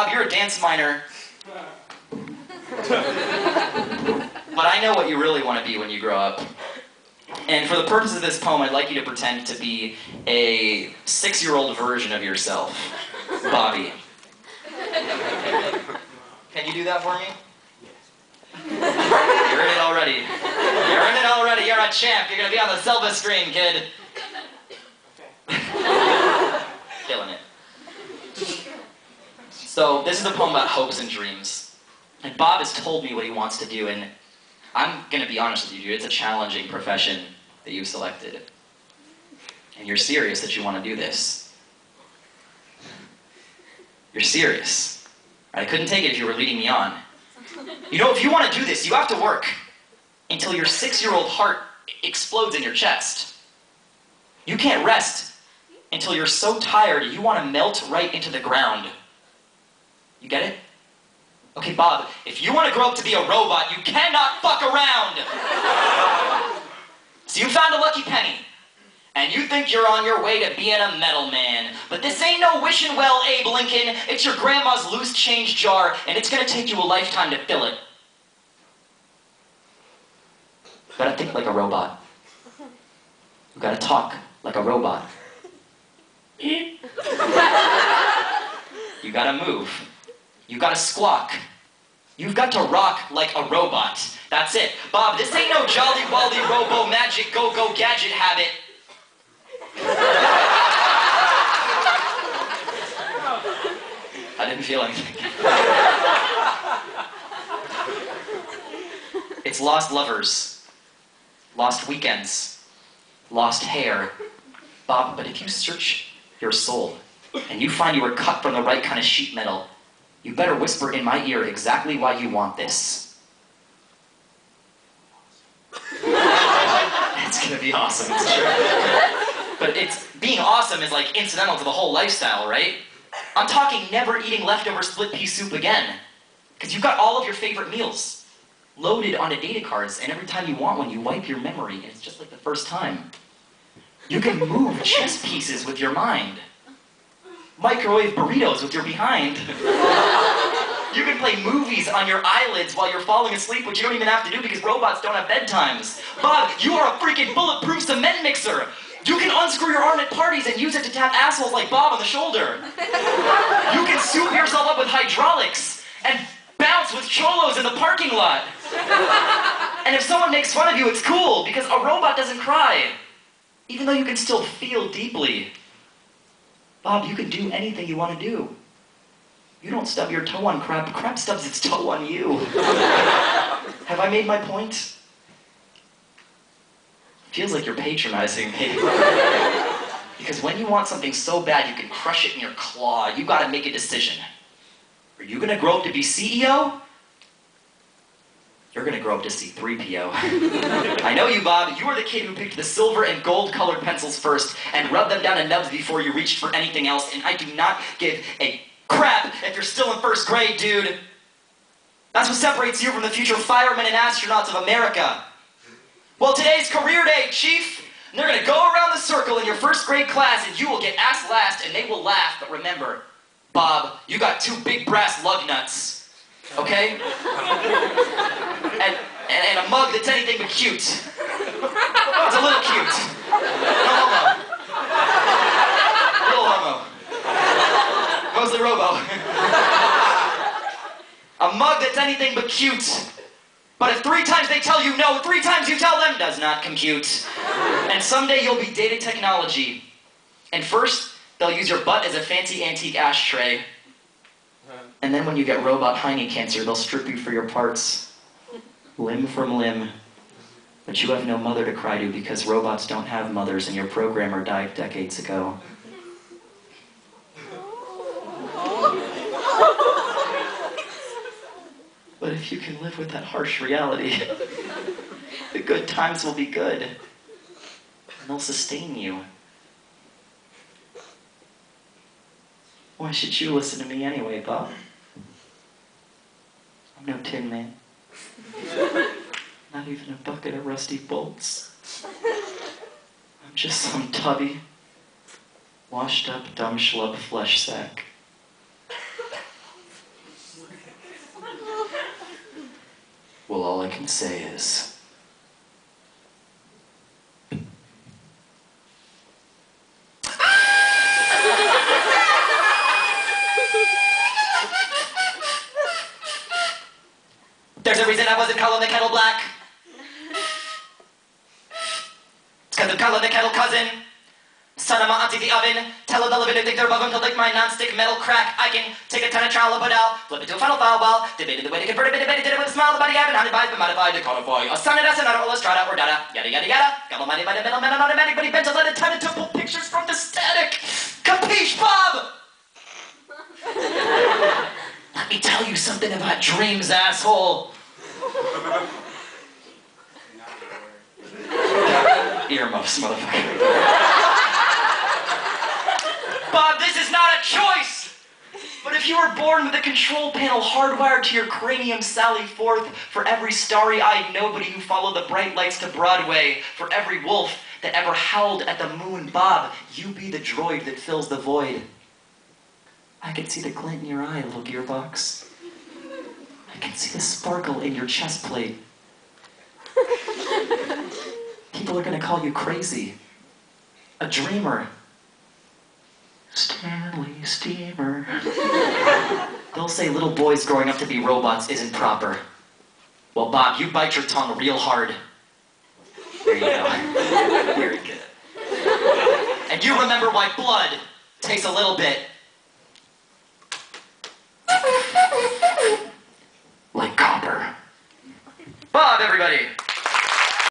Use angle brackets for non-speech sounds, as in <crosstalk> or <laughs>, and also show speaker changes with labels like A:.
A: Bob, you're a dance minor. but I know what you really want to be when you grow up. And for the purpose of this poem, I'd like you to pretend to be a six year old version of yourself, Bobby. Can you do that for me? You're in it already. You're in it already. You're a champ. You're going to be on the Zelda screen, kid. Killing it. So, this is a poem about hopes and dreams. And Bob has told me what he wants to do, and I'm going to be honest with you, dude. It's a challenging profession that you've selected. And you're serious that you want to do this. You're serious. I couldn't take it if you were leading me on. You know, if you want to do this, you have to work until your six year old heart explodes in your chest. You can't rest until you're so tired you want to melt right into the ground. You get it? Okay, Bob, if you want to grow up to be a robot, you cannot fuck around! so you found a lucky penny. And you think you're on your way to being a metal man. But this ain't no wishing well, Abe Lincoln. It's your grandma's loose change jar, and it's gonna take you a lifetime to fill it. You gotta think like a robot. You gotta talk like a robot. <laughs> you gotta move. You gotta squawk. You've got to rock like a robot. That's it. Bob, this ain't no jolly wally robo magic go go gadget habit. I didn't feel anything. it's lost lovers, lost weekends, lost hair. Bob, but if you search your soul and you find you were cut from the right kind of sheet metal, you better whisper in my ear exactly why you want this. it's gonna be awesome, it's true. But it's being awesome is like incidental to the whole lifestyle, right? I'm talking never eating leftover split pea soup again. Because you've got all of your favorite meals loaded onto data cards, and every time you want one, you wipe your memory, and it's just like the first time. You can move chess pieces with your mind. Microwave burritos with your behind. <laughs> you can play movies on your eyelids while you're falling asleep, which you don't even have to do because robots don't have bedtimes. Bob, you are a freaking bulletproof cement mixer. You can unscrew your arm at parties and use it to tap assholes like Bob on the shoulder. You can soup yourself up with hydraulics and bounce with cholos in the parking lot. And if someone makes fun of you, it's cool because a robot doesn't cry. Even though you can still feel deeply. Bob, you can do anything you want to do. You don't stub your toe on crap, crap stubs its toe on you. <laughs> Have I made my point? Feels like you're patronizing me. because when you want something so bad you can crush it in your claw, you gotta make a decision. Are you gonna grow up to be CEO? You're gonna grow up to C-3PO. <laughs> I know you, Bob. You were the kid who picked the silver and gold colored pencils first and rubbed them down to nubs before you reached for anything else, and I do not give a crap if you're still in first grade, dude. That's what separates you from the future firemen and astronauts of America. Well, today's career day, Chief. And they're to go around the circle in your first grade class, and you will get asked last, and they will laugh. But remember, Bob, you got two big brass lug nuts. Okay? <laughs> mug that's anything but cute. It's a little cute. No homo. Little homo. Mostly robo. a mug that's anything but cute. But if three times they tell you no, three times you tell them does not compute. And someday you'll be data technology. And first, they'll use your butt as a fancy antique ashtray. And then when you get robot hiney cancer, they'll strip you for your parts, limb from limb. But you have no mother to cry to because robots don't have mothers and your programmer died decades ago. But if you can live with that harsh reality, <laughs> the good times will be good. And they'll sustain you. Why should you listen to me anyway, Bob? I'm no tin man. Not even a bucket of rusty bolts. I'm just some tubby, washed up, dumb schlub flesh sack. Well, all I can say is. I wasn't the kettle black. It's because I'm calling the kettle cousin. Son of my auntie the oven. Tell her the living think they're above him to lick my non-stick metal crack. I can take a ton of trowel and put out, flip it to a final file well. Debated the way to convert it, bit did it with a smile. The body I've been haunted by been modified to codify a sonnet, a sonata, or a strata, or data. Yada yada yada. Got almighty by the middle man, an automatic, but he bent a let time to pull pictures from the static. Capiche, Bob? <laughs> Let me tell you something about dreams, asshole. <laughs> Earmuffs, motherfucker. Bob, this is not a choice! But if you were born with a control panel hardwired to your cranium, sally forth for every starry-eyed nobody who followed the bright lights to Broadway, for every wolf that ever howled at the moon, Bob, you be the droid that fills the void. I can see the glint in your eye, little gearbox. I can see the sparkle in your chest plate. People are gonna call you crazy. A dreamer. Stanley Steamer. They'll say little boys growing up to be robots isn't proper. Well, Bob, you bite your tongue real hard. There you go. Very good. And you remember why blood takes a little bit. Bob, everybody!